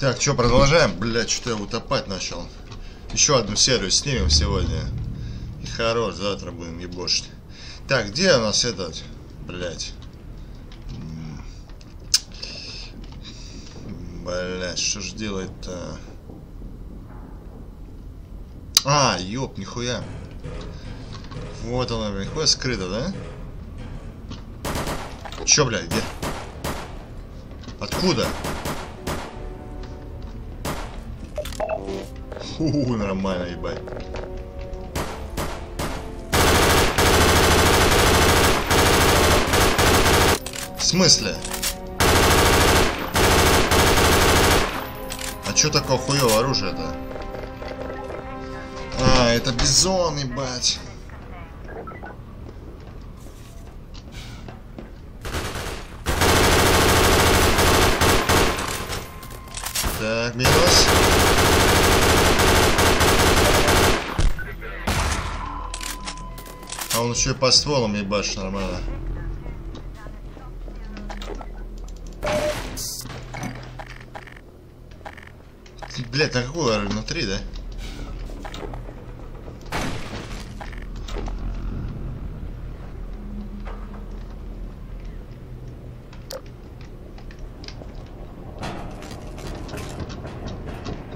Так, что, продолжаем? Блять, что-то я утопать начал. Еще одну серию снимем сегодня. И хорош, завтра будем ебошить. Так, где у нас этот? Блять. Блять, что ж делать-то? А, ёб, нихуя. Вот она, нихуя скрыта, да? Чё, блядь, где? Откуда? Фу, нормально, ебать. В смысле? А чё такое хуёвое оружие-то? А, это бизон, ебать. Так, минус. Он еще и по стволам ебашит нормально. Блять, на какую внутри, да?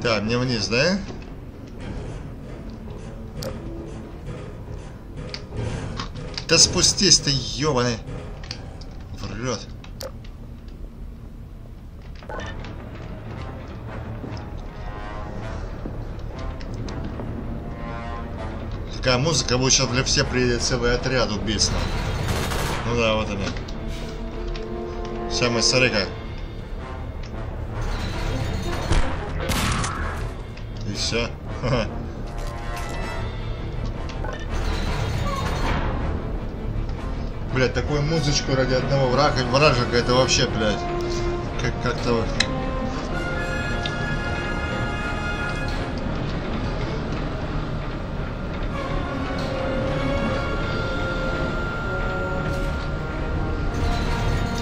Так, мне вниз, да? Да спустись ты, ёбаный. Врет. Такая музыка будет сейчас для всех приедет целый отряд убийств. Ну да, вот они. Сейчас мы. И все. Блять, такую музычку ради одного врага, вражика, это вообще, блядь, как как-то...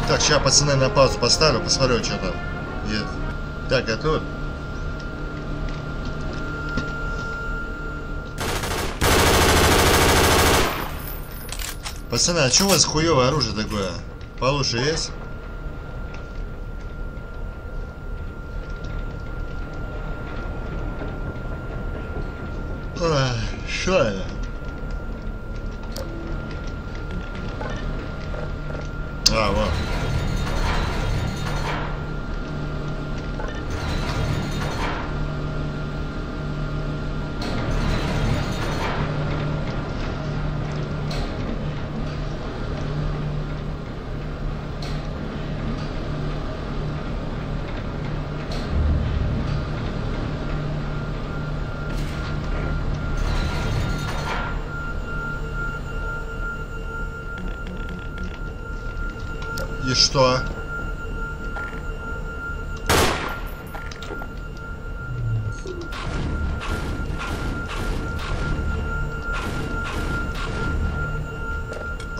Так, сейчас, пацаны, на паузу поставлю, посмотрю, что там. Есть. Так, готов? Пацаны, а что у вас хуевое оружие такое? Получше есть?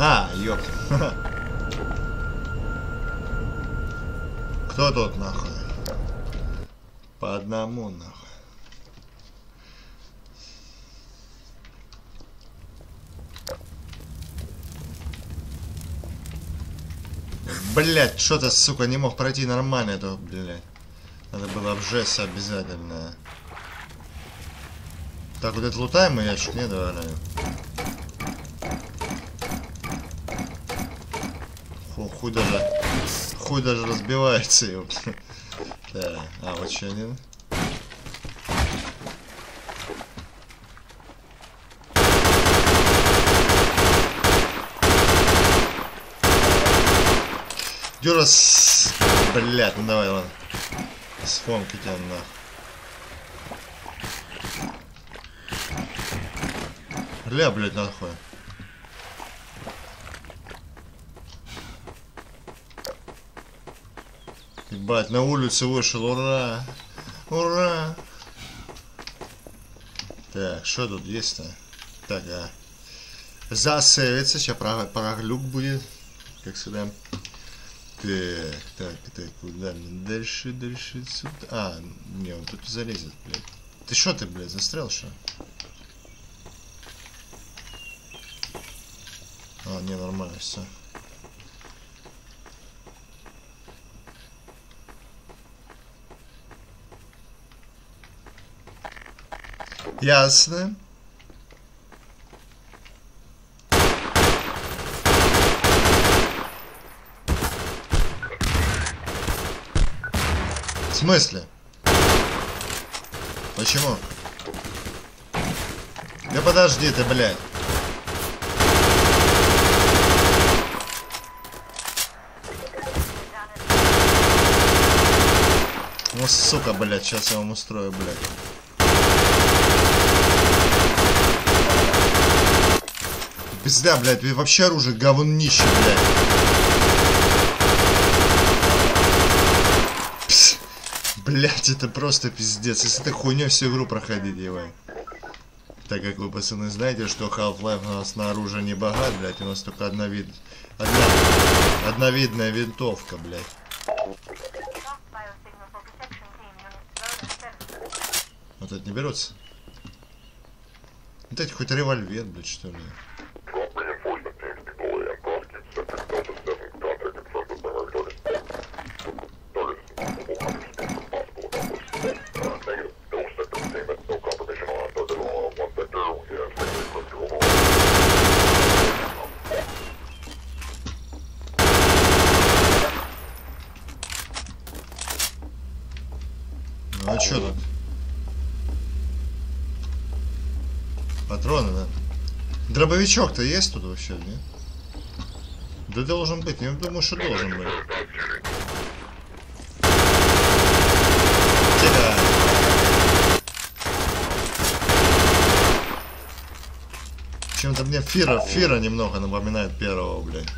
А, ёп. Кто тут нахуй? По одному нахуй. Блять, что-то, сука, не мог пройти нормально этого, блять. Надо было обжечься обязательно. Так, вот это лутаемый ящик, не, давай. Хуй даже, хуй даже разбивается, ёпта. Да, а вот еще один. Дюрас... Блядь, ну давай, ладно. Сфомки тебя нахуй. Бля, блядь, нахуй. Ебать, на улицу вышел, ура! Ура! Так, что тут есть-то? Так, а. Засейвится, сейчас проглюк будет, как всегда. Так, так, так, куда мне дальше, дальше, сюда. А, не, он тут залезет, блядь. Ты что ты, блядь, застрял, что? А, не, нормально, все. Ясно. В смысле? Почему? Да подожди ты, блядь. Ну, сука, блядь, сейчас я вам устрою, блядь. Пизда, блядь, вообще оружие говнище, блядь. Пс, блядь, это просто пиздец. Если этой хуйней всю игру проходить, ебать. Так как вы, пацаны, знаете, что Half-Life у нас на оружие не богат, блядь, у нас только одна вид... Одна... Одновидная винтовка, блядь. Вот это не берется. Дайте хоть револьвер, блядь, что ли. Дробовичок-то есть тут вообще, нет? Да должен быть, я думаю, что должен быть. Тихо! Чем-то мне Фира, Фира немного напоминает первого, блядь.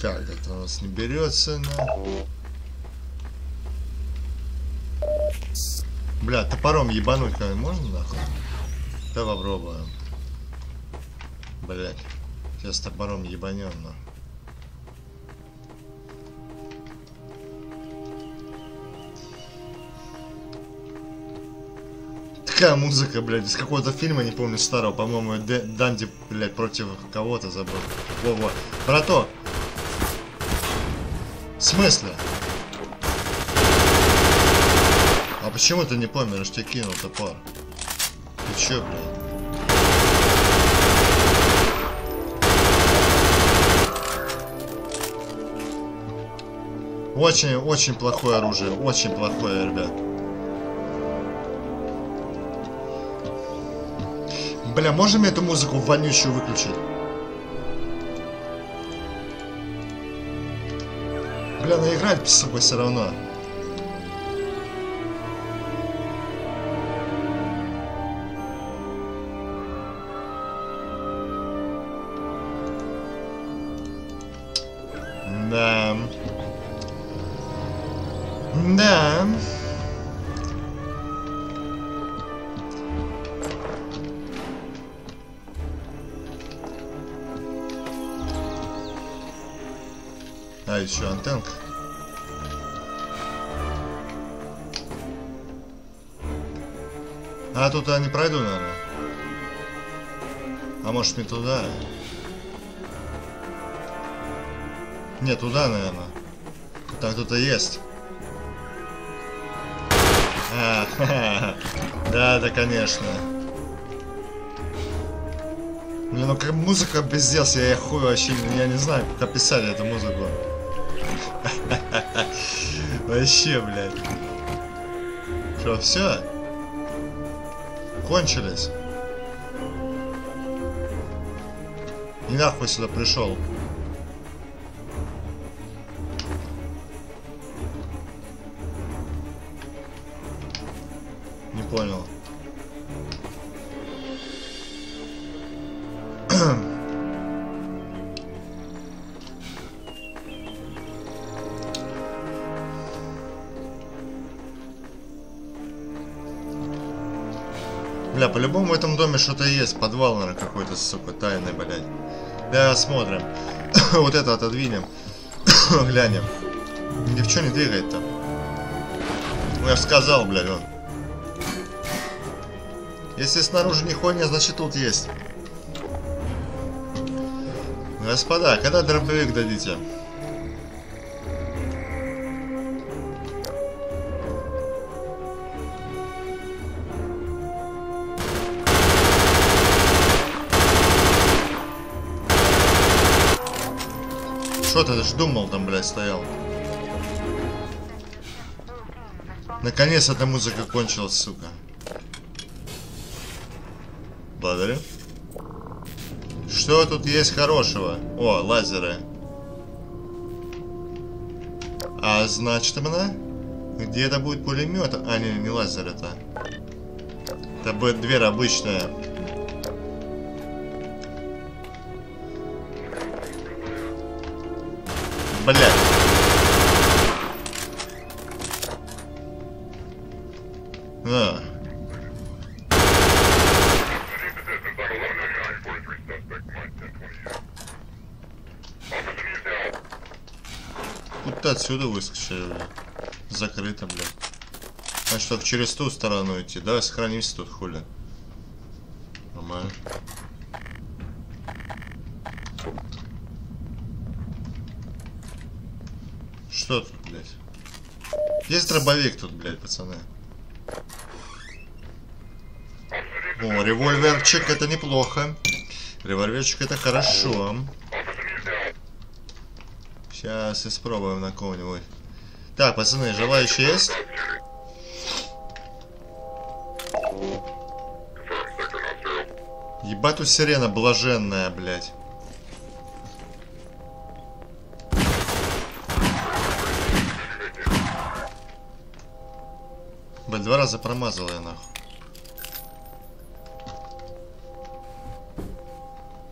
Так, это у нас не берется, на. Бля, топором ебануть как можно нахуй? Да попробуем. Блять. Сейчас топором ебанем, но. Такая музыка, блядь, из какого-то фильма, не помню, старого, по-моему, Данди, блядь, против кого-то забыл. Во-во. Про то. В смысле? А почему ты не помнишь, что я кинул топор? Ты чё, блядь? Очень, очень плохое оружие, очень плохое, ребят. Бля, можем эту музыку вонючую выключить? Бля, ну играть, сука, все равно. Еще антенка. А, тут я не пройду, наверное. А может не туда? Не, туда, наверное. Там кто-то есть. А, ха-ха. да, да, конечно. Блин, ну как музыка пиздец, я хуй вообще, я не знаю, как описать эту музыку. Вообще, блядь. Что, все? Кончились? И нахуй сюда пришел. Что-то есть. Подвал, наверное, какой-то, сука, тайный, блядь. Да, смотрим. вот это отодвинем. Глянем. Ничего не двигает там. Ну, я же сказал, блядь, он. Если снаружи не хуйня, значит тут есть. Господа, когда дробовик дадите? Что ты ж думал там, блядь, стоял? Наконец эта музыка кончилась, сука. Благодарю. Что тут есть хорошего? О, лазеры. А значит, она? Где это будет пулемет? А, не, не лазер это. Это будет дверь обычная. Блять. А. Куда отсюда выскочили, бля? Закрыто, бля. Значит, только через ту сторону идти. Давай сохранимся тут, хули. Нормально. Что тут, блядь? Есть дробовик тут, блядь, пацаны. О, револьверчик это неплохо. Револьверчик это хорошо. Сейчас испробуем на кого-нибудь. Так, пацаны, желающие есть? Ебать тут сирена блаженная, блядь. Два раза промазал я нахуй.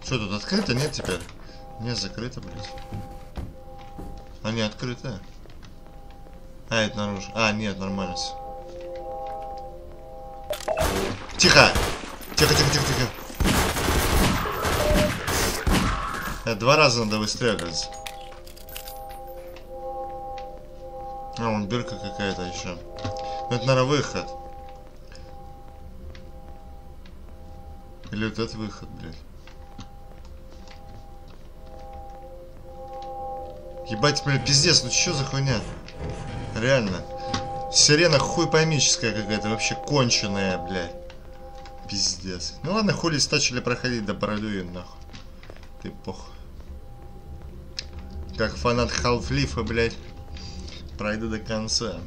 Что тут открыто? Нет теперь? Не, закрыто, блядь. А, не, открыто. А, это наружу. А, нет, нормально. Тихо! Тихо, тихо, тихо, тихо. Это два раза надо выстреливать. А, вон дырка какая-то еще. Ну, это, наверное, выход. Или вот этот выход, блядь. Ебать, блядь, пиздец, ну что за хуйня? Реально. Сирена хуй поймическая какая-то, вообще конченая, блядь. Пиздец. Ну ладно, хули стачили проходить, да продуем, нахуй. Ты пох. Как фанат Half-Life, блядь. Пройду до конца.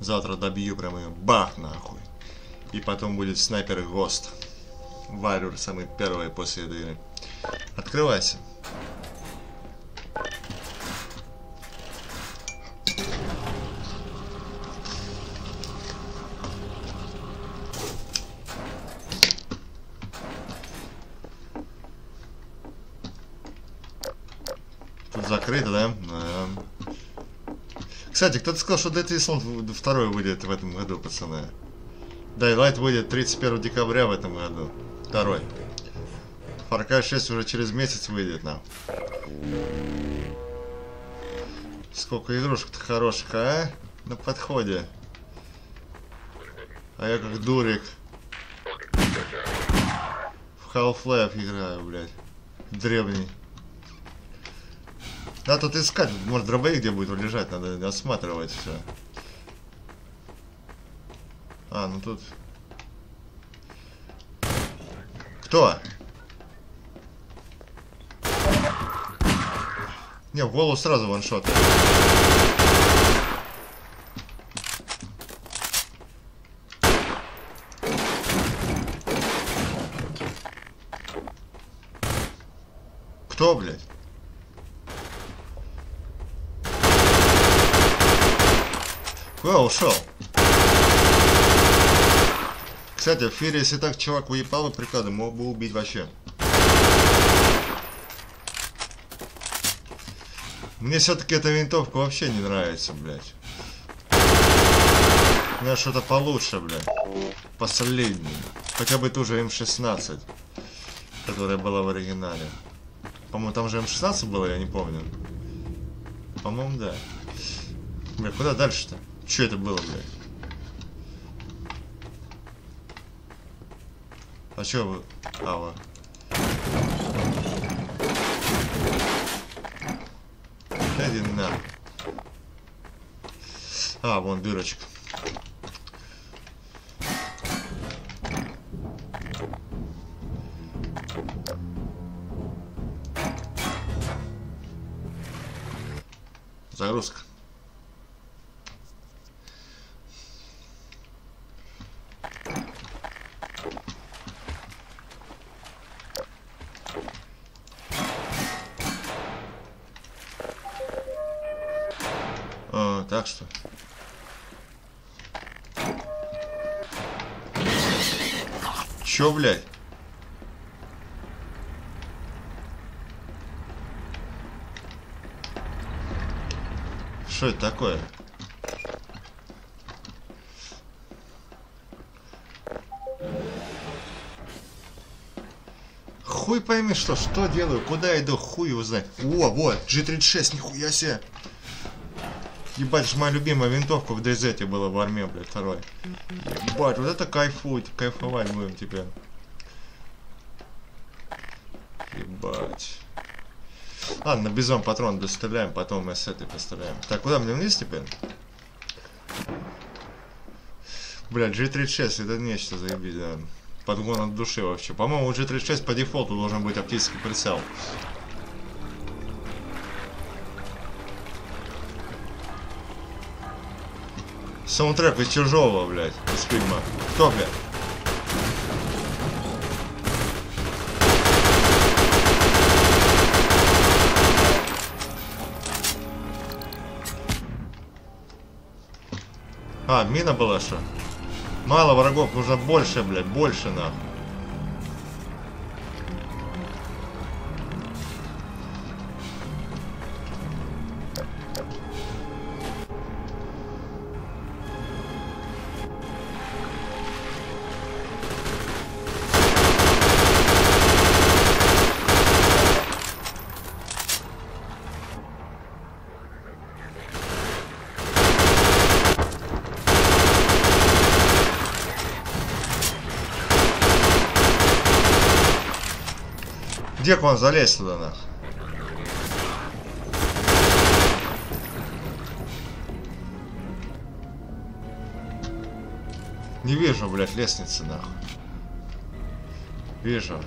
Завтра добью прям ее. Бах, нахуй. И потом будет снайпер Гост. Варюр самый первый после этой. Открывайся. Тут закрыто? Да. Кстати, кто-то сказал, что Dead Island второй выйдет в этом году, пацаны. Daylight выйдет 31 декабря в этом году. Второй. Far Cry 6 уже через месяц выйдет нам. Сколько игрушек-то хороших, а? На подходе. А я как дурик. В Half-Life играю, блядь. Древний. Надо тут искать, может дробовик где будет лежать, надо осматривать все. А, ну тут... Кто? Не, в голову сразу ваншот. Кто, блядь? Ушел? Кстати, в эфире, если так чувак выебал приказы, мог бы убить вообще. Мне все-таки эта винтовка вообще не нравится, блядь. У меня что-то получше, блядь. Последний. Хотя бы ту же М16, которая была в оригинале. По-моему, там же М16 было, я не помню. По-моему, да. Бля, куда дальше-то? Что это было, блядь? А чё вы... А, вот. Иди на. А, вон дырочка. Загрузка. А, что. Чё, блядь? Что это такое? Хуй пойми, что, что делаю, куда иду, хуй его знает. О, вот, G36, нихуя себе. Ебать, моя любимая винтовка в DZ была в армии, блядь, второй. Ебать, вот это кайфует, кайфовать будем теперь. Ебать. Ладно, бизон патрон достреляем, потом мы с этой постреляем. Так, куда мне вниз теперь? Блядь, G36, это нечто заебись, да. Подгон от души вообще. По-моему, у G36 по дефолту должен быть оптический прицел. Саундтрек из чужого, блядь, из фильма. Кто, блядь? А, мина была что? Мало врагов, нужно больше, блядь, больше нахуй. Где он залез туда нахуй? Не вижу, блядь, лестницы нахуй. Вижу.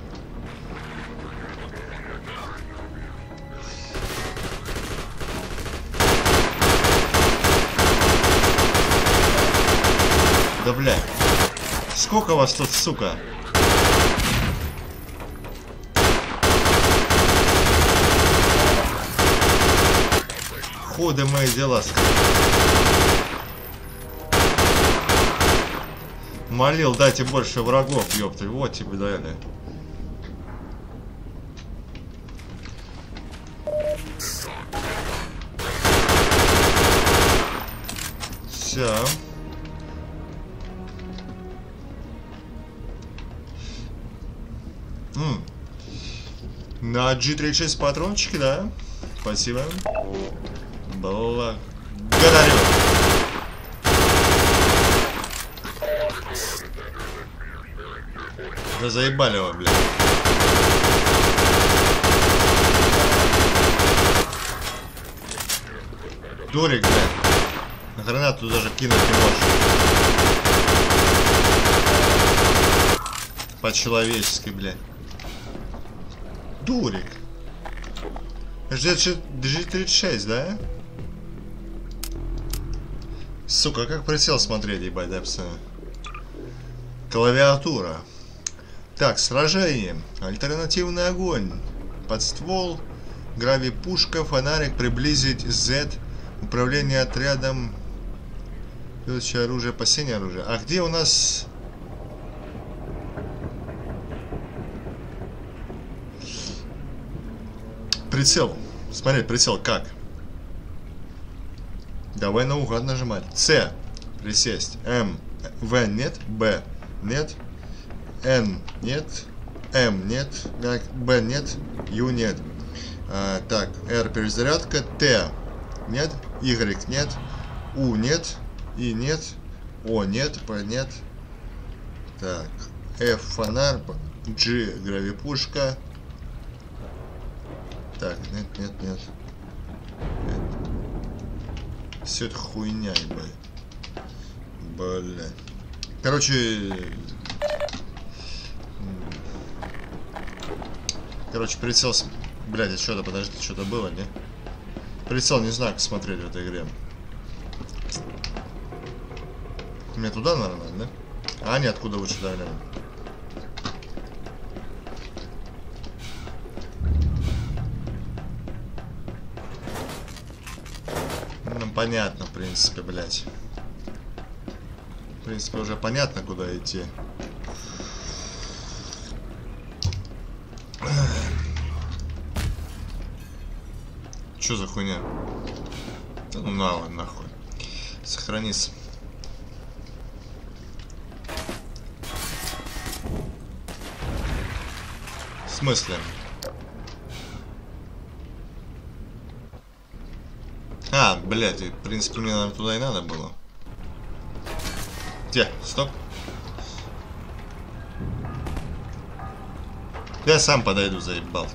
Да блядь. Сколько вас тут, сука? Худы мои дела. Молил, дайте больше врагов, ёпты. Вот тебе дали. Все. На G36 патрончики, да? Спасибо. Благодарю. Да заебали его, блядь. Дурик, блядь. На гранату даже кинуть не можешь. По-человечески, блядь. Дурик. G36, да? Сука, как присел смотреть, ебать, пацаны? Клавиатура. Так, сражение. Альтернативный огонь. Подствол. Грави-пушка. Фонарик. Приблизить Z. Управление отрядом. Следующее оружие. Последнее оружие. А где у нас... Прицел. Смотри, прицел как? Давай наугад нажимать. С. Присесть. М. В нет. Б. Нет. Н. Нет. М. Нет. Б. Нет. Ю. Нет. А, так. Р. Перезарядка. Т. Нет. Y нет. У нет. И нет. О нет. П нет. Так. F фонарь. G гравипушка. Так, нет, нет, нет. Все это хуйня, ебать. Бля. Короче... Короче, прицел... Блядь, а что-то, подожди, что-то было, не? Прицел не знаю, как смотреть в этой игре. Мне туда, наверное, да? А, нет, откуда лучше, да, глянь. Понятно, в принципе, блядь. В принципе, уже понятно, куда идти. Чё за хуйня? Да ну на, нахуй. Сохранись. В смысле? Блядь, и, в принципе, мне наверное, туда и надо было. Где? Стоп. Я сам подойду, заебал.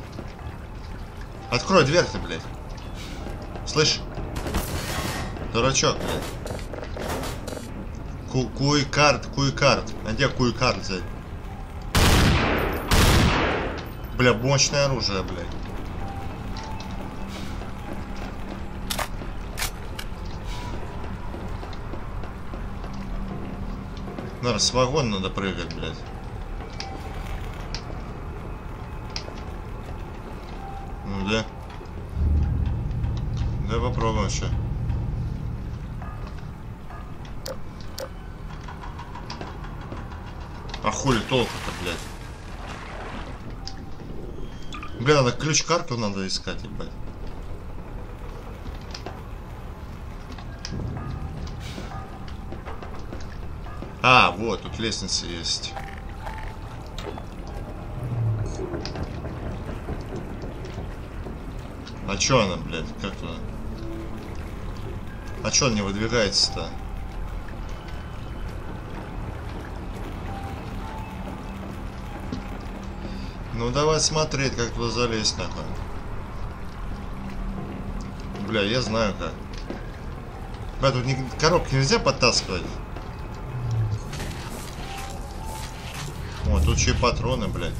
Открой дверь ты, блядь. Слышь? Дурачок, блядь. Ку куй карт, куй карт. А где куй карт взять? Бля, мощное оружие, блядь. Наверное, с вагона надо прыгать, блядь. Ну да. Да попробуем еще. А хули толку-то, блядь? Бля, надо ключ-карту надо искать, ебать. А, вот, тут лестница есть. А чё она, блядь, как туда? А чё он не выдвигается-то? Ну давай смотреть, как туда залезть, нахуй. Бля, я знаю как. Бля, тут не, коробки нельзя подтаскивать. Тут патроны, блядь.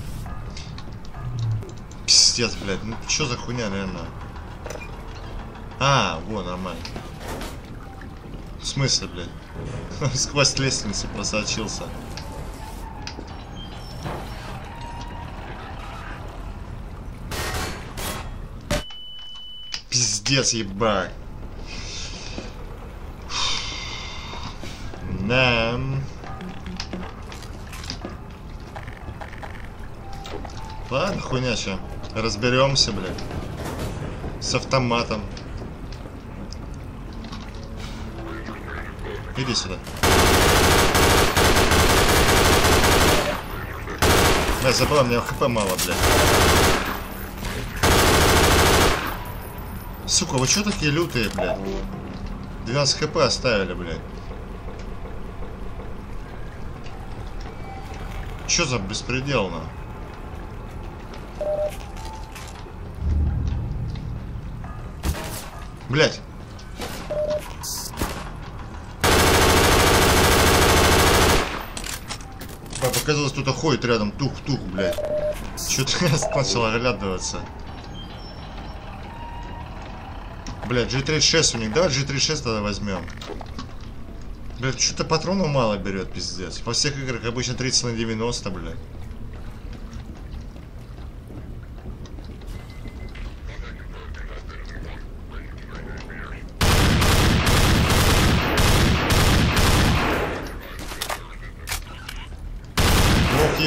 Пиздец, блядь. Ну что за хуйня, реально? А, во, нормально. В смысле, блядь? Сквозь лестницу просочился. Пиздец, ебать. Да. Ладно, хуйня чё. Разберемся, блядь. С автоматом. Иди сюда. Я забыл, у меня хп мало, блядь. Сука, вы чё такие лютые, блядь? 12 хп оставили, блядь. Чё за беспредел, на? Блядь. А, Показалось, кто-то ходит рядом, тух-тух, блядь. Чё-то я начал оглядываться. Блядь, G36 у них, давай G36 тогда возьмем. Блядь, что-то патронов мало берет, пиздец. Во всех играх обычно 30 на 90, блядь.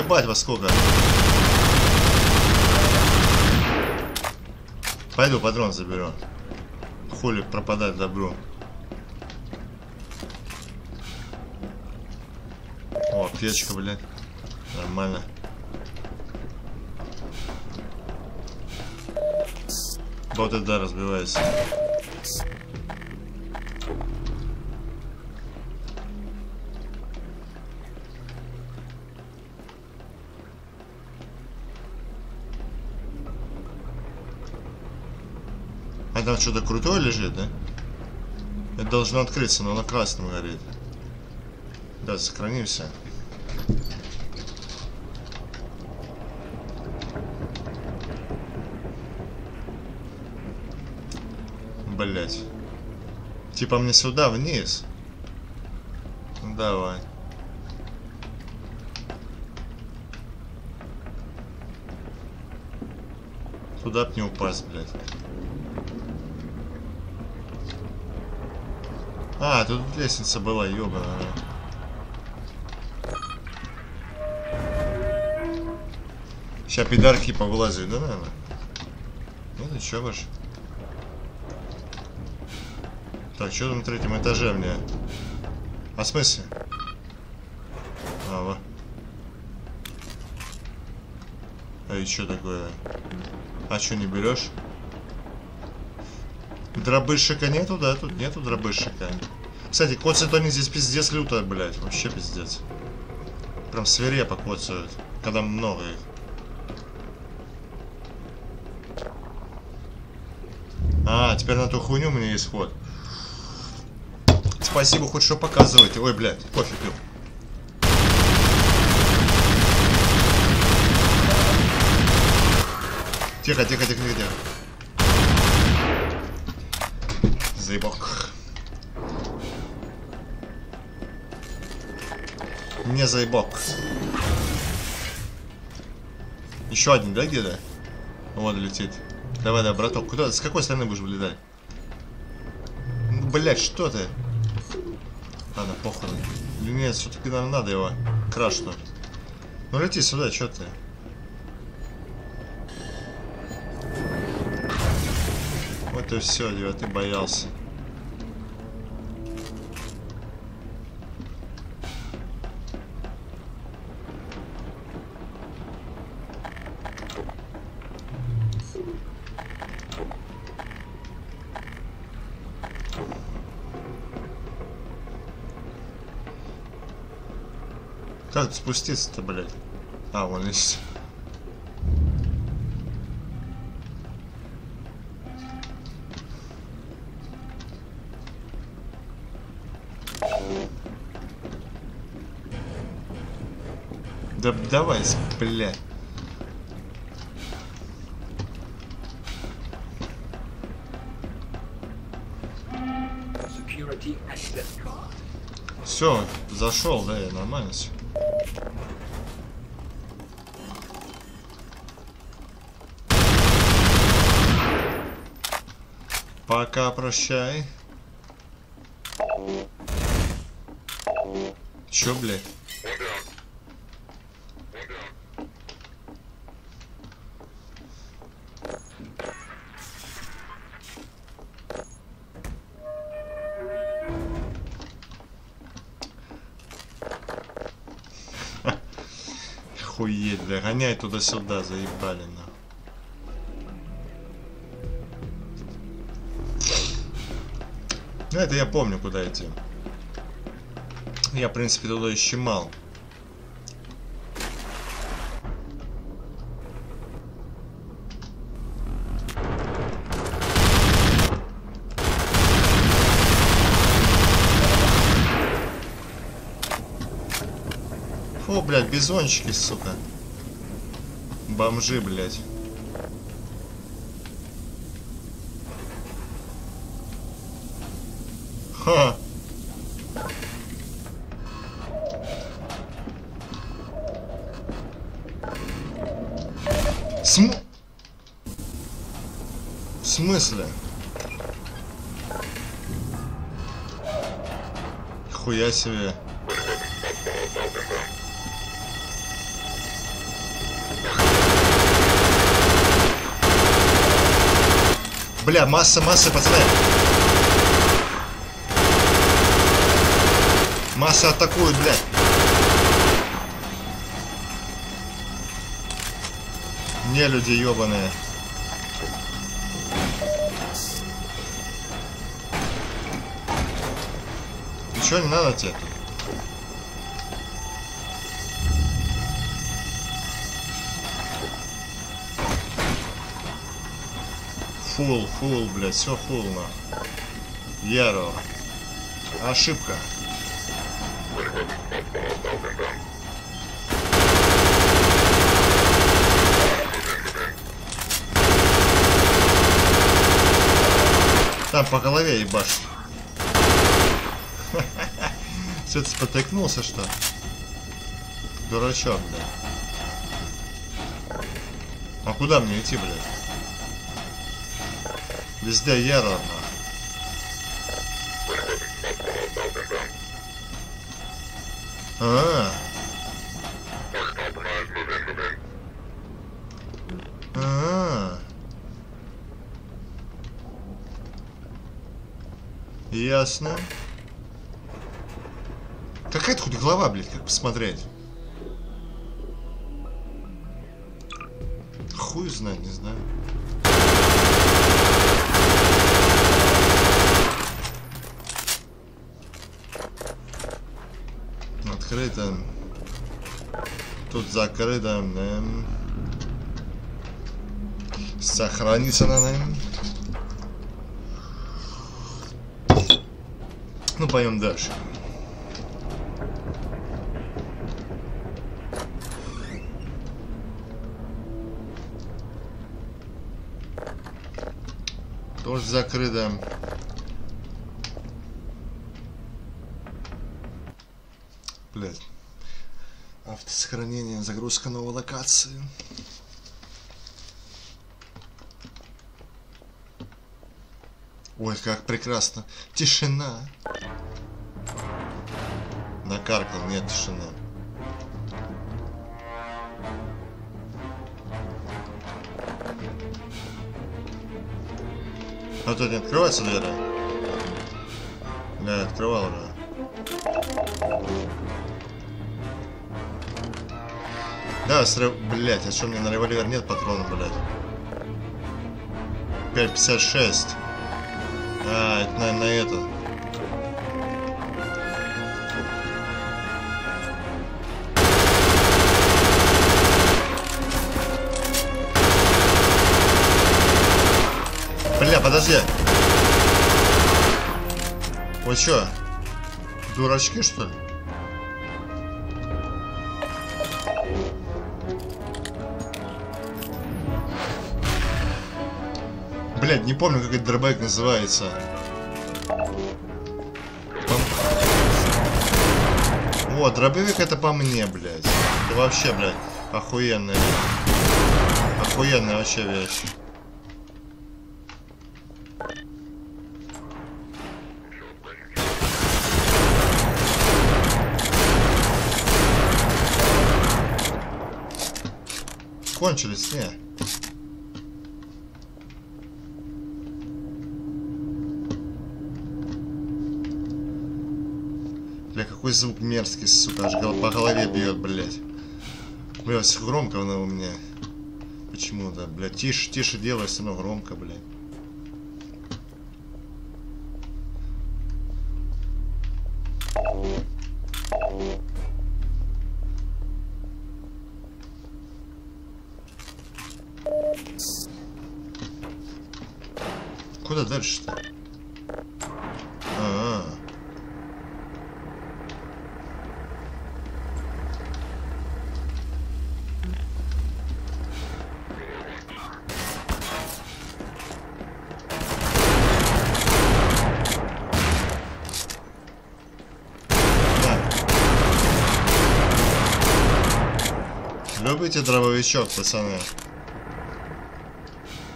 Ебать во сколько. Пойду патрон заберу. Хули пропадать добру. О, аптечка, блядь. Нормально. Вот это да, разбивается. Что-то крутое лежит, да? Это должно открыться, но на красном горит. Да, сохранимся. Блять. Типа мне сюда, вниз. Давай. Туда б не упасть, блядь. А, тут лестница была, ёбаная. Сейчас пидарки повылазят, да, наверное? Нет, еще больше. Так, что там на третьем этаже мне? А смысле? А, во. А что такое? А что не берешь? Дробышика нету, да? Тут нету дробышика. Кстати, коцают они здесь пиздец люто, блядь. Вообще пиздец. Прям свирепо коцают. Когда много их. А, теперь на ту хуйню у меня есть ход. Спасибо, хоть что показываете. Ой, блядь, кофе пил. Тихо, тихо, тихо, тихо. Заебок. Не заебок. Еще один, да, где-то? Вот летит. Давай, да, браток. Куда? С какой стороны будешь вылетать? Блять, что ты? Ладно, похуй. Нет, все-таки нам надо его крашнуть. Ну лети сюда, что ты? Вот и все, ты боялся. Как спуститься-то, блядь? А, вон есть. Да давай, блядь. Все, зашел, да, я нормально все. Пока, прощай. Чё, блядь? Гоняй туда-сюда, заебали, нахуй. Ну, это я помню, куда идти. Я, в принципе, туда и. Фу, блядь, бизончики, сука. Бомжи, блядь. Ха. См... В смысле? Хуя себе. Бля, масса, масса, пацаны. Масса атакует, блядь. Не люди ебаные. Ничего не надо тебе? Фул, фул, блядь, все фул на. Яро. Ошибка. Там по голове ебашь. Все ты спотыкнулся, что? Дурачок, бля. А куда мне идти, блядь? Яро, нахуй. А. А. Ясно. Какая-то хоть голова, блядь, как посмотреть? Хуй знает, не знаю. Открыто. Тут закрыто. эм. Сохранится надо. Ну, пойдем дальше. Тоже закрыто. Блять. Автосохранение, загрузка новой локации. Ой, как прекрасно. Тишина. Накаркал, нет тишины. А тут не открывается дверь? Да, открывал уже. Да, срыв... Блять, а что мне на револьвер нет патронов, блять? 5.56. А, это, наверное, это. Бля, подожди. Вы чё? Дурачки, что ли? Блядь, не помню, как этот дробовик называется. По- Вот, дробовик это по мне, блядь. Это вообще, блядь, охуенная. Охуенная вообще вещь. Кончились, не. Бля, какой звук мерзкий, сука, аж по голове бьет, блядь. Бля, всё громко оно у меня. Почему-то, бля, тише, тише делай, все равно громко, блядь. Куда дальше-то? А, -а. Да. Любите дробовичок, пацаны?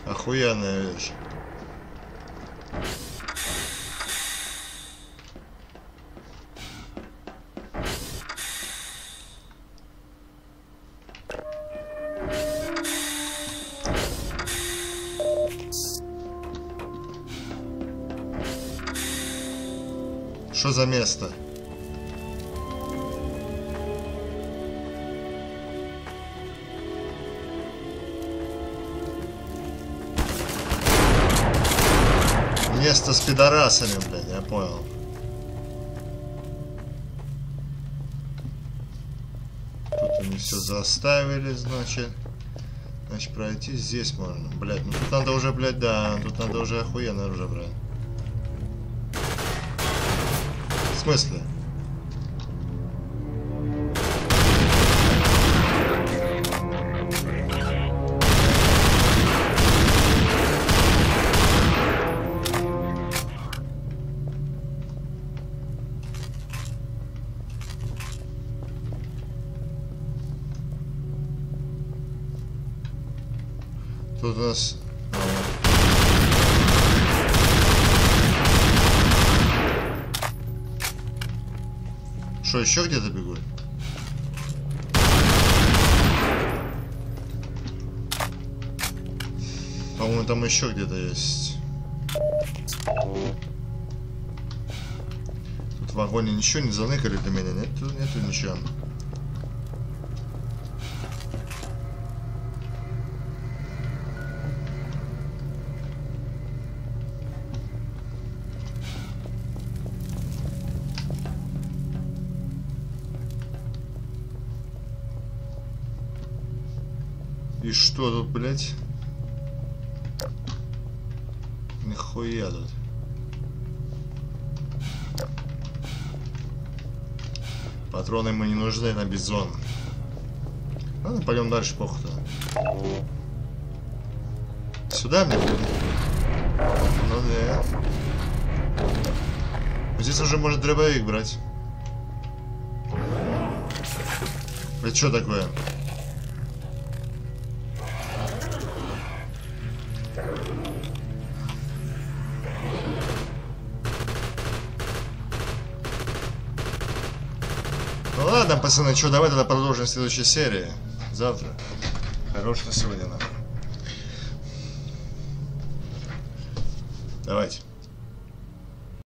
Охуенная вещь. Что за место? Место с пидорасами, блядь, я понял. Тут они все заставили, значит. Значит, пройти здесь можно. Блять, ну тут надо уже, блядь, да, тут надо уже охуенно оружие брать. В смысле? Еще где-то бегут? По-моему, там еще где-то есть. Тут в вагоне ничего не заныкали для меня, нет? Нету ничего. И что тут, блядь? Нихуя тут. Патроны мы не нужны на бизон. Ладно, пойдем дальше, похуй Сюда мне. Ну да. Здесь уже может дробовик брать. Это что такое? Пацаны, что, давай тогда продолжим в следующей серии. Завтра. Хорошего сегодня нам.